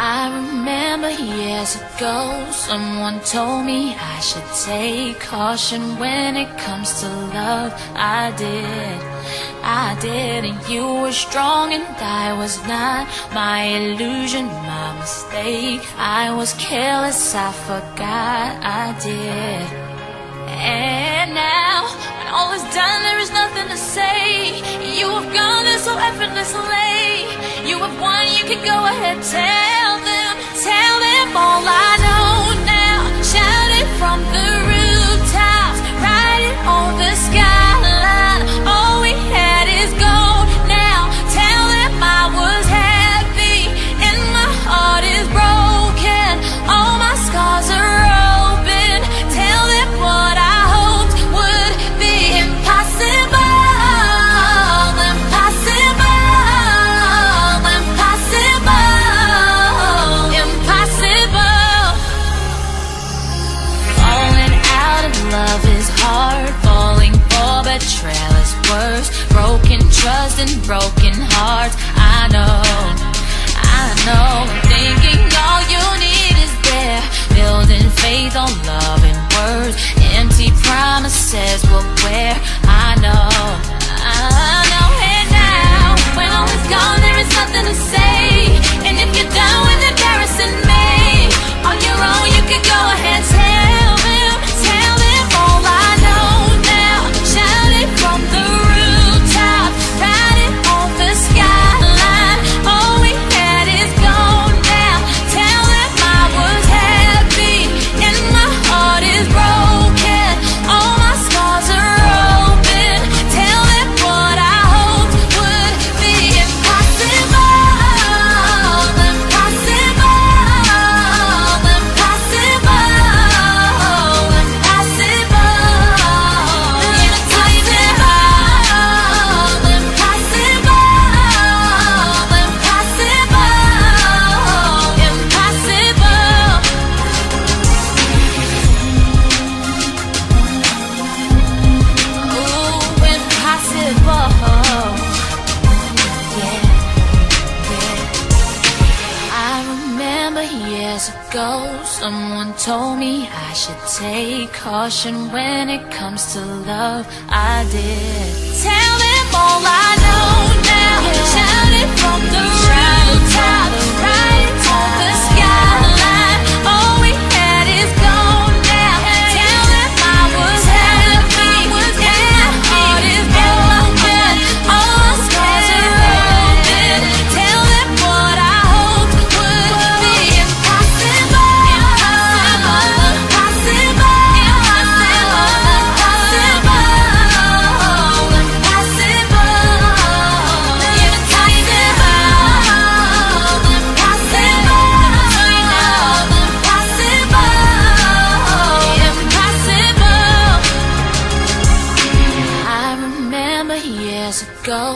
remember years ago, someone told me I should take caution when it comes to love. I did, I did, and you were strong and I was not. My illusion, my mistake. I was careless, I forgot I did. And now, when all is done, there is nothing to say. You have gone there so effortlessly. You have won, you can go ahead, tell betrayal is worse. Broken trust and broken hearts. I know, I know. Years ago, someone told me I should take caution when it comes to love. I did. Tell them all I know